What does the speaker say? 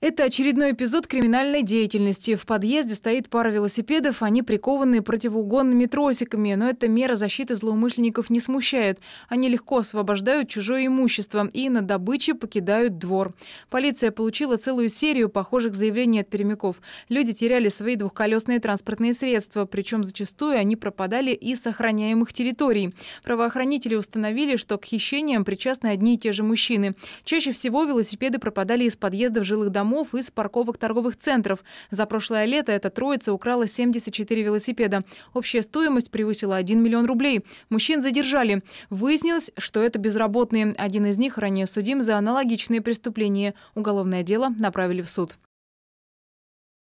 Это очередной эпизод криминальной деятельности. В подъезде стоит пара велосипедов, они прикованы противоугонными тросиками, но эта мера защиты злоумышленников не смущает. Они легко освобождают чужое имущество и на добыче покидают двор. Полиция получила целую серию похожих заявлений от перемяков. Люди теряли свои двухколесные транспортные средства, причем зачастую они пропадали из сохраняемых территорий. Правоохранители установили, что к хищениям причастны одни и те же мужчины. Чаще всего велосипеды пропадали из подъездов жилых домов домов и с парковок торговых центров. За прошлое лето эта троица украла 74 велосипеда. Общая стоимость превысила 1 миллион рублей. Мужчин задержали. Выяснилось, что это безработные. Один из них ранее судим за аналогичные преступления. Уголовное дело направили в суд.